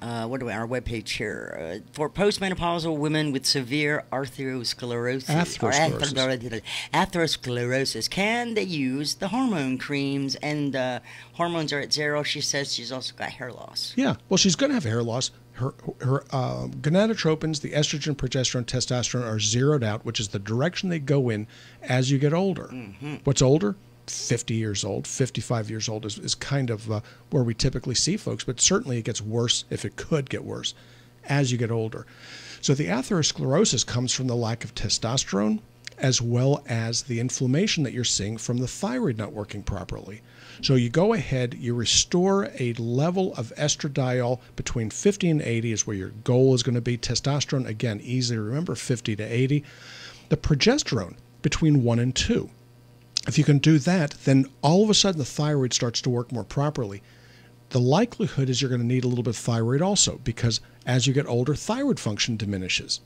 Uh, what do we, our webpage here? Uh, for postmenopausal women with severe arthrosclerosis, Atherosclerosis. athero- atherosclerosis, can they use the hormone creams? And uh, hormones are at zero. She says she's also got hair loss. Yeah. Well, she's going to have hair loss. Her, her uh, gonadotropins, the estrogen, progesterone, testosterone, are zeroed out, which is the direction they go in as you get older. What's older? 50 years old, 55 years old is, is kind of uh, where we typically see folks, but certainly it gets worse, if it could get worse, as you get older. So the atherosclerosis comes from the lack of testosterone as well as the inflammation that you're seeing from the thyroid not working properly. So you go ahead, you restore a level of estradiol between 50 and 80 is where your goal is going to be. Testosterone, again, easy to remember, 50 to 80. The progesterone between 1 and 2. If you can do that, then all of a sudden the thyroid starts to work more properly. The likelihood is you're going to need a little bit of thyroid also because as you get older, thyroid function diminishes.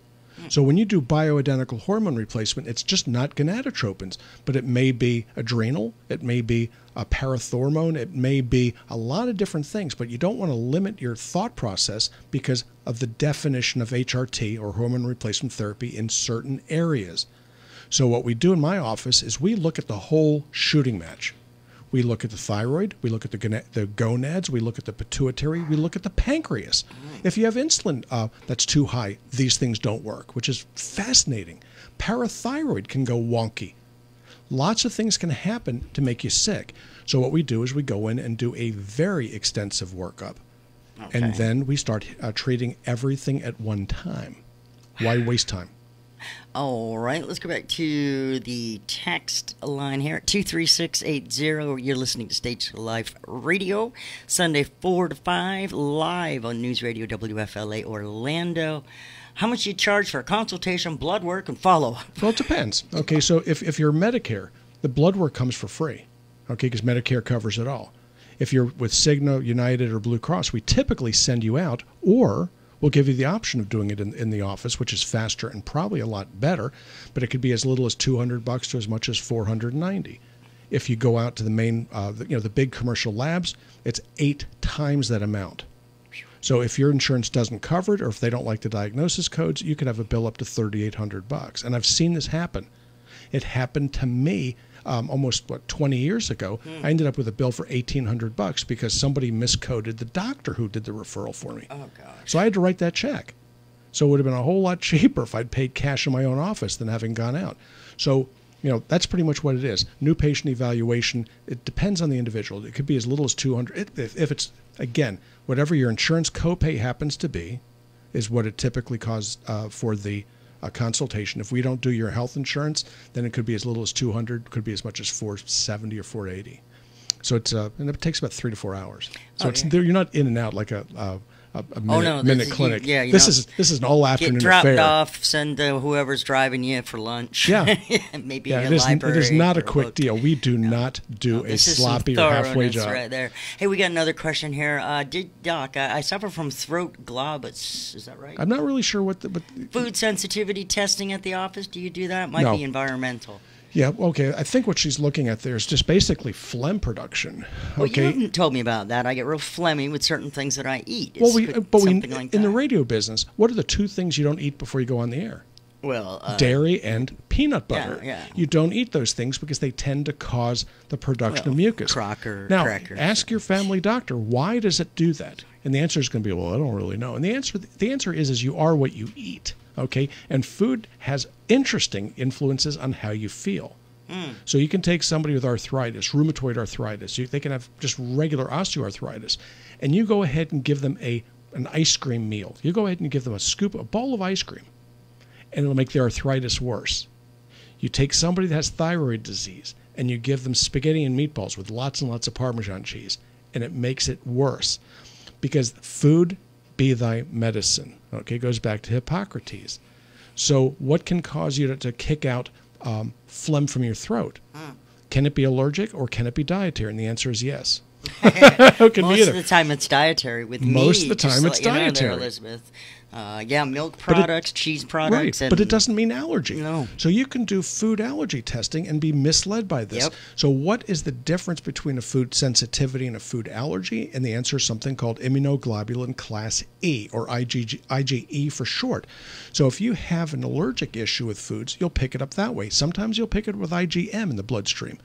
So when you do bioidentical hormone replacement, it's just not gonadotropins, but it may be adrenal, it may be a parathormone, it may be a lot of different things, but you don't want to limit your thought process because of the definition of HRT or hormone replacement therapy in certain areas. So what we do in my office is we look at the whole shooting match. We look at the thyroid, we look at the, the gonads, we look at the pituitary, we look at the pancreas. If you have insulin uh, that's too high, these things don't work, which is fascinating. Parathyroid can go wonky. Lots of things can happen to make you sick. So what we do is we go in and do a very extensive workup, and then we start uh, treating everything at one time. Why waste time? All right, let's go back to the text line here 23680. You're listening to Stage Life Radio, Sunday 4 to 5, live on News Radio WFLA Orlando. How much you charge for a consultation, blood work, and follow up? Well, it depends. Okay, so if, if you're Medicare, the blood work comes for free, okay, because Medicare covers it all. If you're with Cigna, United, or Blue Cross, we typically send you out, or we'll give you the option of doing it in, in the office, which is faster and probably a lot better, but it could be as little as 200 bucks to as much as 490. If you go out to the main, uh, the, you know, the big commercial labs, it's eight times that amount. So if your insurance doesn't cover it, or if they don't like the diagnosis codes, you could have a bill up to thirty eight hundred bucks. And I've seen this happen. It happened to me um, almost what 20 years ago. I ended up with a bill for 1800 bucks because somebody miscoded the doctor who did the referral for me. Oh gosh. So I had to write that check. So it would have been a whole lot cheaper if I'd paid cash in my own office than having gone out. So, you know, that's pretty much what it is. New patient evaluation, it depends on the individual. It could be as little as 200 it- if, if it's again, whatever your insurance copay happens to be is what it typically costs uh, for the uh, consultation. If we don't do your health insurance, then it could be as little as 200, could be as much as 470 or 480. So it's uh, and it takes about three to four hours. So Oh, it's yeah. there. You're not in and out like a a, a, a minute, no, this minute you- clinic. yeah, you this know, is this is an all afternoon Get dropped affair. off. Send uh, whoever's driving you for lunch. Yeah. Maybe Yeah, a it is, it library. is not a quick book. deal. We do not do a This is some sloppy or halfway job. right there. Hey, we got another question here. Uh, did Doc? I, I suffer from throat globus. Is that right? I'm not really sure what the but Food sensitivity testing at the office. Do you do that? Might No. be environmental. Yeah okay. I think what she's looking at there is just basically phlegm production. Well, you haven't told me about that. I get real phlegmy with certain things that I eat. well, we it but we like in the radio business. What are the two things you don't eat before you go on the air? well, uh, dairy and peanut butter. yeah. yeah. You don't eat those things because they tend to cause the production Well, of mucus. Crocker- now, crackers. ask your family doctor why does it do that, and the answer is going to be, well, I don't really know. And the answer, the answer is, is you are what you eat. Okay, and food has interesting influences on how you feel. Mm. So you can take somebody with arthritis, rheumatoid arthritis. You, they can have just regular osteoarthritis, and you go ahead and give them a an ice cream meal. You go ahead and give them a scoop, a bowl of ice cream and it'll make the arthritis worse. You take somebody that has thyroid disease and you give them spaghetti and meatballs with lots and lots of Parmesan cheese, and it makes it worse. Because food be thy medicine. Okay, goes back to Hippocrates. So, what can cause you to, to kick out um, phlegm from your throat? Can it be allergic or can it be dietary? And the answer is yes. most of the time it's dietary with me. Most of the time it's let you know there, dietary. Elizabeth. Uh, yeah, milk But it- products, cheese products, Right, and but it doesn't mean allergy. No. So you can do food allergy testing and be misled by this. Yep. So what is the difference between a food sensitivity and a food allergy? And the answer is something called immunoglobulin class E or IgG, IgE for short. So if you have an allergic issue with foods, you'll pick it up that way. Sometimes you'll pick it with IgM in the bloodstream.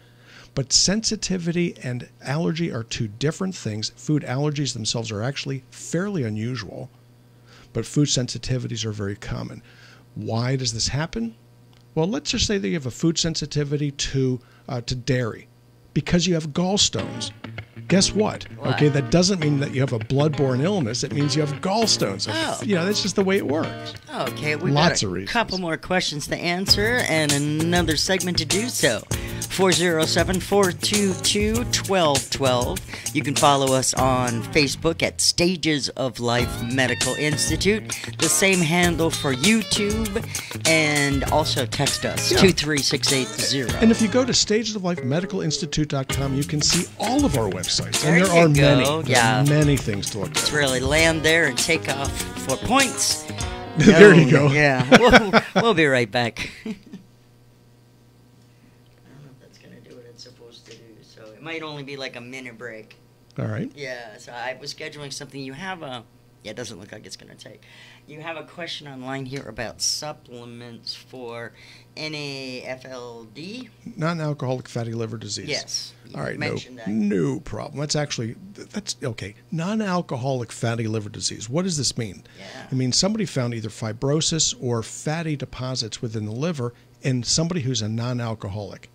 But sensitivity and allergy are two different things. Food allergies themselves are actually fairly unusual but food sensitivities are very common. Why does this happen? Well, let's just say that you have a food sensitivity to uh, to dairy because you have gallstones. Guess what? What? Okay, that doesn't mean that you have a bloodborne illness. It means you have gallstones. Oh. You know, that's just the way it works. Okay, we've Lots got of a reasons. couple more questions to answer and another segment to do so. 407 422 1212. You can follow us on Facebook at Stages of Life Medical Institute. The same handle for YouTube. And also text us Yeah. 23680. And if you go to stagesoflifemedicalinstitute.com, you can see all of our websites. And There there are many. go, There's yeah. many things to look Let's really land there and take off for points. there you go. Yeah, we'll, we'll be right back. I don't know if that's gonna do what it's supposed to do. So it might only be like a minute break. All right. Yeah. So I was scheduling something. You have a. Yeah, it doesn't look like it's gonna take. You have a question online here about supplements for NAFLD. Non-alcoholic fatty liver disease. Yes. All right, no, that. no problem. That's actually that's okay. Non-alcoholic fatty liver disease. What does this mean? Yeah. It means somebody found either fibrosis or fatty deposits within the liver in somebody who's a non-alcoholic.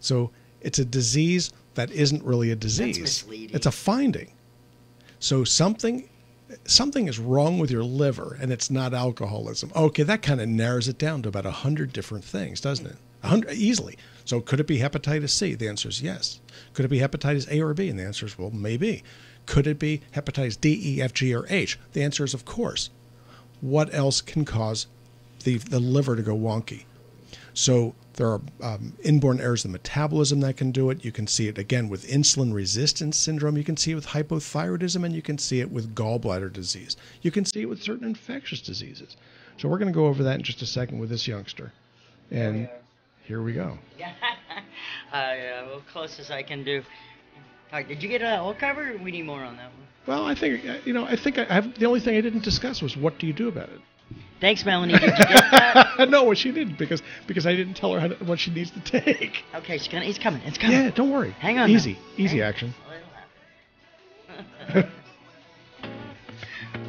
So it's a disease that isn't really a disease. misleading. It's a finding. So something something is wrong with your liver and it's not alcoholism. Okay, that kind of narrows it down to about a hundred different things, doesn't it? Hundred easily. So could it be hepatitis C? The answer is yes. Could it be hepatitis A or B? And the answer is well, maybe. Could it be hepatitis D, E, F, G, or H? The answer is of course. What else can cause the the liver to go wonky? So there are um, inborn errors in metabolism that can do it. You can see it again with insulin resistance syndrome. You can see it with hypothyroidism, and you can see it with gallbladder disease. You can see it with certain infectious diseases. So we're going to go over that in just a second with this youngster. And here we go. Yeah, uh, well, close as I can do. All right, did you get uh, all covered? We need more on that one. Well, I think uh, you know. I think I have. The only thing I didn't discuss was what do you do about it. Thanks, Melanie. Did you get that? no, what she didn't because because I didn't tell her how to, what she needs to take. okay, she's gonna. It's coming. It's coming. Yeah, don't worry. Hang on. Easy, now. easy Hang action.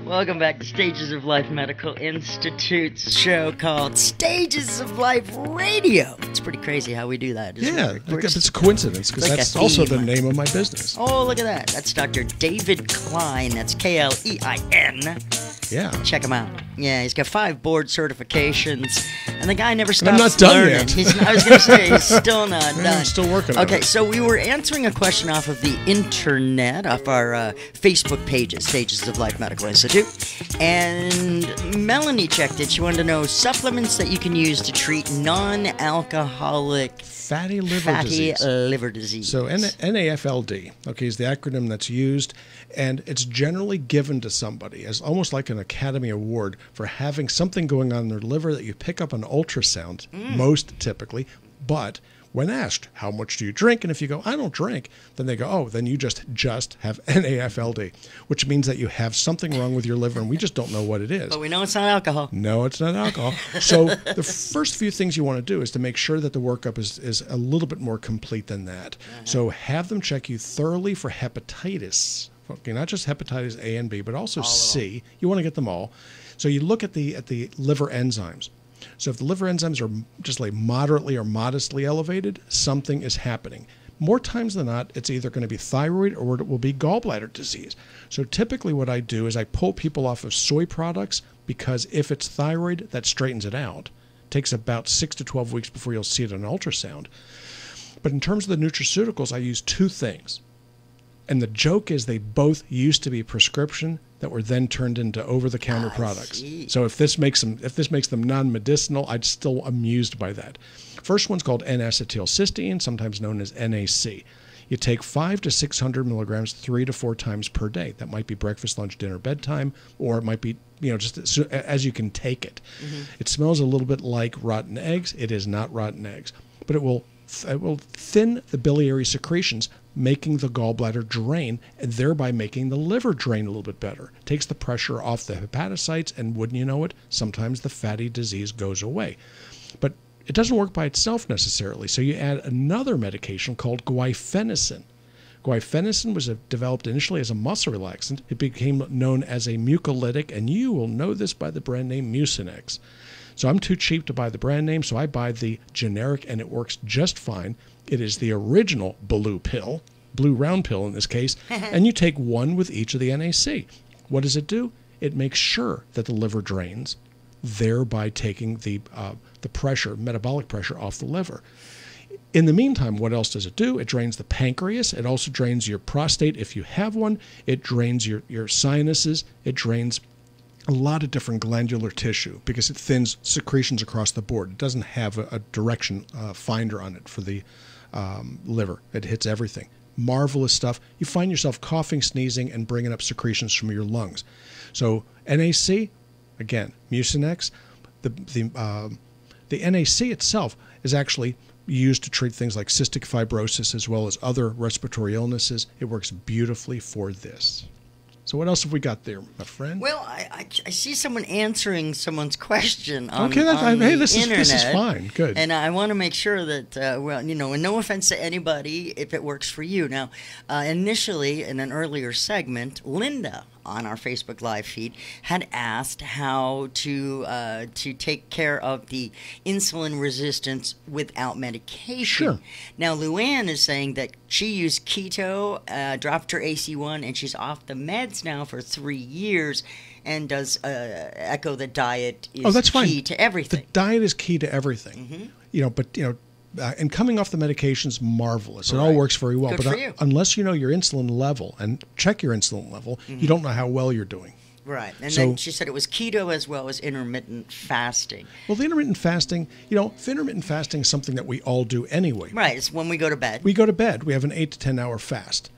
Welcome back to Stages of Life Medical Institute's show called Stages of Life Radio. It's pretty crazy how we do that. Yeah, it? It's a coincidence because like that's also the name of my business. Oh, look at that. That's Dr. David Klein. That's K L E I N. Yeah. Check him out. Yeah, he's got five board certifications, and the guy never I'm stops not done learning. yet. He's, I was going to say he's still not done. I'm still working on Okay, so we were answering a question off of the internet, off our uh, Facebook pages, Stages of Life Medical Institute, and Melanie checked it. She wanted to know supplements that you can use to treat non-alcoholic Fatty liver fatty disease. liver disease. So N- NAFLD, okay, is the acronym that's used, and it's generally given to somebody as almost like an Academy Award for having something going on in their liver that you pick up on ultrasound, mm. most typically. But when asked, how much do you drink? And if you go, I don't drink, then they go, oh, then you just just have NAFLD, which means that you have something wrong with your liver, and we just don't know what it is. but we know it's not alcohol. No, it's not alcohol. So the first few things you want to do is to make sure that the workup is, is a little bit more complete than that. Uh-huh. So have them check you thoroughly for hepatitis. Okay, not just hepatitis A and B, but also C. You want to get them all. So you look at the at the liver enzymes. So if the liver enzymes are just like moderately or modestly elevated, something is happening. More times than not, it's either going to be thyroid or it will be gallbladder disease. So typically, what I do is I pull people off of soy products because if it's thyroid, that straightens it out. takes about six to 12 weeks before you'll see it on ultrasound. But in terms of the nutraceuticals, I use two things. And the joke is they both used to be prescription that were then turned into over-the-counter I products. see. So if this makes them if this makes them non-medicinal, I'd still amused by that. First one's called N-acetylcysteine, sometimes known as NAC. You take five to six hundred milligrams three to four times per day. That might be breakfast, lunch, dinner, bedtime, or it might be you know just as, as you can take it. Mm-hmm. It smells a little bit like rotten eggs. It is not rotten eggs, but it will it will thin the biliary secretions, making the gallbladder drain and thereby making the liver drain a little bit better. Takes the pressure off the hepatocytes, and wouldn't you know it, sometimes the fatty disease goes away. But it doesn't work by itself necessarily, so you add another medication called guaifenesin. Guaifenesin was developed initially as a muscle relaxant. It became known as a mucolytic, and you will know this by the brand name Mucinex. So I'm too cheap to buy the brand name, so I buy the generic, and it works just fine. It is the original blue pill, blue round pill in this case, and you take one with each of the NAC. What does it do? It makes sure that the liver drains, thereby taking the uh, the pressure, metabolic pressure, off the liver. In the meantime, what else does it do? It drains the pancreas. It also drains your prostate if you have one. It drains your, your sinuses. It drains a lot of different glandular tissue because it thins secretions across the board. It doesn't have a, a direction uh, finder on it for the um, liver, it hits everything. Marvelous stuff. You find yourself coughing, sneezing, and bringing up secretions from your lungs. So, NAC, again, Mucinex, the, the, um the NAC itself is actually used to treat things like cystic fibrosis as well as other respiratory illnesses. It works beautifully for this. So, what else have we got there, my friend? Well, I, I, I see someone answering someone's question on, Okay, on hey, the this is- internet. this is fine. Good. And I want to make sure that, uh, well, you know, and no offense to anybody if it works for you. Now, uh, initially in an earlier segment, Linda on our Facebook live feed had asked how to uh, to take care of the insulin resistance without medication. Sure. Now, Luann is saying that she used keto, uh, dropped her AC1, and she's off the meds now for three years, and does uh, echo the diet is oh, that's key fine. to everything. The diet is key to everything. Mm-hmm. You know, but you know, uh, and coming off the medication's marvelous. It all works very well. Good but unless you know your insulin level and check your insulin level, Mm-hmm. you don't know how well you're doing. Right. And So- then she said it was keto as well as intermittent fasting. Well, the intermittent fasting, you know, intermittent fasting is something that we all do anyway. Right. It's when we go to bed. We go to bed. We have an eight to ten hour fast.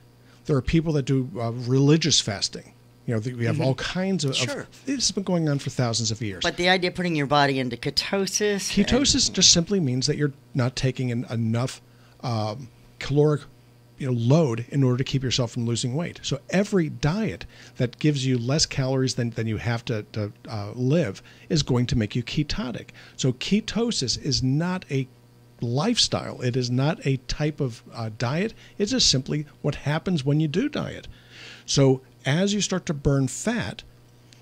There are people that do uh, religious fasting. You know, we have all kinds of, of- Mm-hmm. This has been going on for thousands of years. but the idea of putting your body into ketosis. and- Ketosis just simply means that you're not taking in enough um, caloric you know load in order to keep yourself from losing weight. So every diet that gives you less calories than, than you have to, to uh, live is going to make you ketotic. So ketosis is not a lifestyle. It is not a type of uh, diet. It's just simply what happens when you do diet. So as you start to burn fat,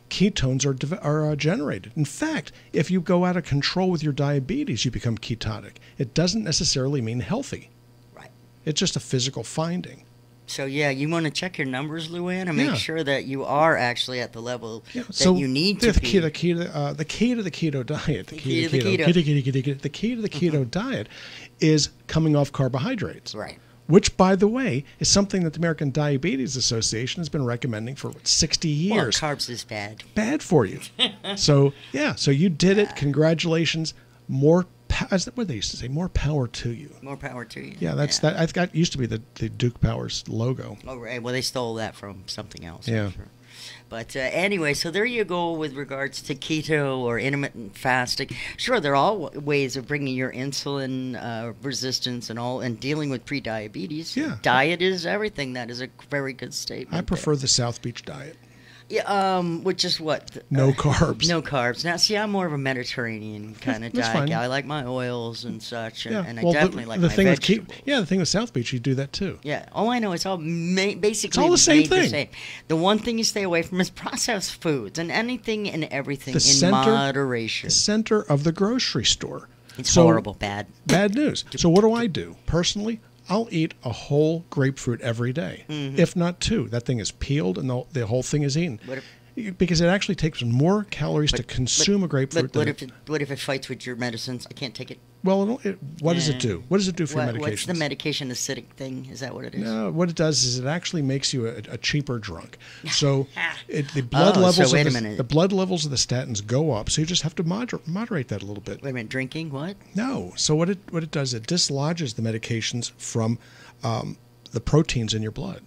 ketones are, are uh, generated. In fact, if you go out of control with your diabetes, you become ketotic. It doesn't necessarily mean healthy. Right. It's just a physical finding. So yeah, you want to check your numbers, Luann, and make Yeah. sure that you are actually at the level Yeah, that so you need the to key, be. the key to uh, the key to the keto diet, the, key to to the keto, keto. keto, keto, keto, keto, the key to the keto diet is coming off carbohydrates. Right. Which, by the way, is something that the American Diabetes Association has been recommending for what, 60 Well, years. carbs is bad. Bad for you. so, yeah, so you did it. Congratulations. More, po- what they used to say, more power to you. More power to you. Yeah, that's that. I think that used to be the, the Duke Powers logo. Oh, right. Well, they stole that from something else. I'm Yeah. sure. But uh, anyway, so there you go with regards to keto or intermittent fasting. Sure, they're all ways of bringing your insulin uh, resistance and all, and dealing with pre-diabetes. Yeah. diet is everything. That is a very good statement. I there. prefer the South Beach diet. Yeah, um, which is what? No Uh, carbs. No carbs. Now, see, I'm more of a Mediterranean kind of diet guy. I like my oils and such, and, Yeah, and I well, the- definitely like the my thing with vegetables. Ke- yeah, the thing with South Beach, you do that too. Yeah. All I know is all ma- basically all the same thing. same. The one thing you stay away from is processed foods and anything and everything The in center- moderation. The center of the grocery store. It's So- horrible, bad. Bad news. So what do I do personally? I'll eat a whole grapefruit every day, if not two. That thing is peeled and the, the whole thing is eaten. Mm-hmm. What if- because it actually takes more calories to consume a grapefruit. But what than if it, what if it fights with your medicines? I can't take it. well, it, what does it do? What does it do for What- your medications? what's the medication acidic thing? Is that what it is? No, what it does is it actually makes you a, a cheaper drunk. So it, the blood Oh, so levels wait of a the, minute. the blood levels of the statins go up. So you just have to moder- moderate that a little bit. Wait a minute, drinking what? No. So what it what it does it dislodges the medications from um, the proteins in your blood.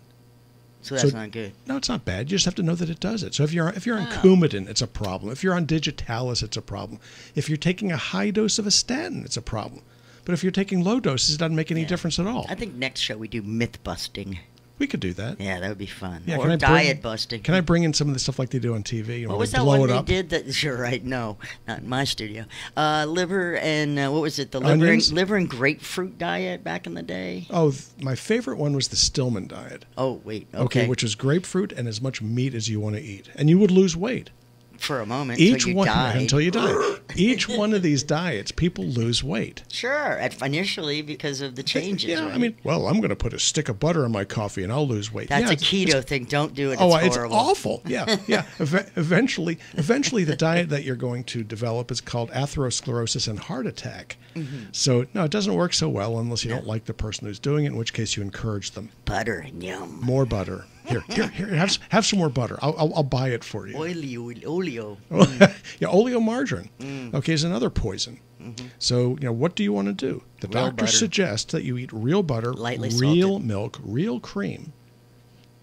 So that's So- not good. No, it's not bad. You just have to know that it does it. So if you're if you're on Oh. Coumadin, it's a problem. If you're on Digitalis, it's a problem. If you're taking a high dose of a statin, it's a problem. But if you're taking low doses, it doesn't make any Yeah. difference at all. I think next show we do myth busting. We could do that. Yeah, that would be fun. Yeah, or can I diet bring, busting. Can I bring in some of the stuff like they do on TV? You know, What was that one they did? That sure, right? No, not in my studio. Uh, liver and uh, what was it? The liver and, liver and grapefruit diet back in the day. Oh, th- my favorite one was the Stillman diet. Oh wait, Okay, okay. which is grapefruit and as much meat as you want to eat, and you would lose weight. For a moment Each until one died. until you die. Each one of these diets, people lose weight. Sure, at, initially because of the changes. Yeah, right? I mean, well, I'm going to put a stick of butter in my coffee and I'll lose weight. that's Yeah, a keto thing. Don't do it. Oh, it's horrible. awful. Yeah, yeah. Eventually, eventually, the diet that you're going to develop is called atherosclerosis and heart attack. Mm-hmm. So, no, it doesn't work so well unless you don't like the person who's doing it. In which case, you encourage them. Butter, yum. More butter. Here, here, here. Have have some more butter. I'll, I'll, I'll buy it for you. Oily, oleo. yeah, oleomargarine. Mm. Okay, is another poison. So, you know, what do you want to do? The Mm-hmm. Real doctor butter. suggests that you eat real butter, Lightly real salted. milk, real cream,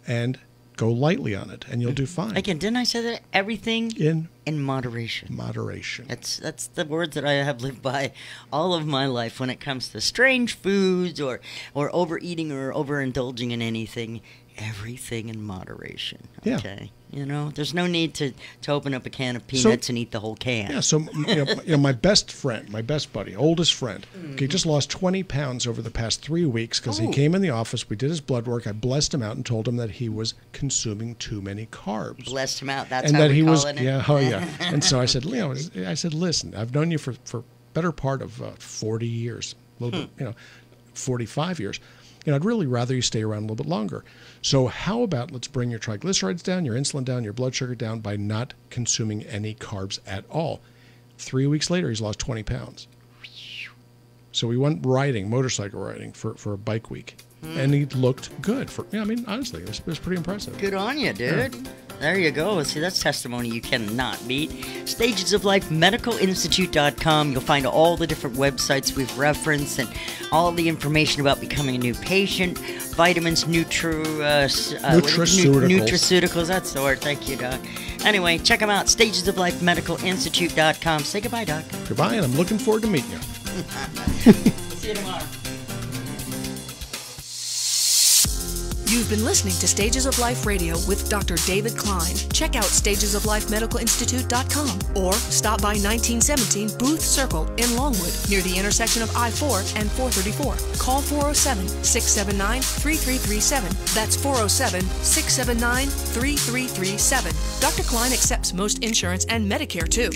and go lightly on it, and you'll do fine. Again, didn't I say that everything In in moderation? moderation. That's that's the words that I have lived by all of my life when it comes to strange foods or or overeating or overindulging in anything. Everything in moderation. Yeah. Okay. You know, there's no need to, to open up a can of So- peanuts and eat the whole can. Yeah, so you know, you know, my best friend, my best buddy, oldest friend, Mm-hmm. okay, just lost 20 pounds over the past three weeks because he Oh. came in the office. We did his blood work. I blessed him out and told him that he was consuming too many carbs. Blessed him out. That's and how that he was, it. yeah, oh yeah. and so I said, know, I said, listen, I've known you for for better part of uh, 40 years, a little Hmm. bit, you know, 45 years. You know, I'd really rather you stay around a little bit longer. So how about let's bring your triglycerides down, your insulin down, your blood sugar down by not consuming any carbs at all. Three weeks later, he's lost 20 pounds. So we went riding, motorcycle riding for, for a bike week. And he looked good. For yeah, I mean, honestly, it was, it was pretty impressive. Good on you, dude. There you go. See, that's testimony you cannot beat. Stages of Life Medicalinstitute.com. You'll find all the different websites we've referenced and all the information about becoming a new patient, vitamins, nutri, uh, uh, what is? Nu- Nutraceuticals. nutraceuticals. That's the word. Thank you, Doc. Anyway, check them out. Stages of Life Medicalinstitute.com. Say goodbye, Doc. Goodbye, and I'm looking forward to meeting you. See you tomorrow. Been listening to Stages of Life Radio with Dr. David Klein. Check out stagesoflifemedicalinstitute.com or stop by 1917 Booth Circle in Longwood near the intersection of I 4 and 434. Call 407 679 3337. That's 407 679 3337. Dr. Klein accepts most insurance and Medicare too.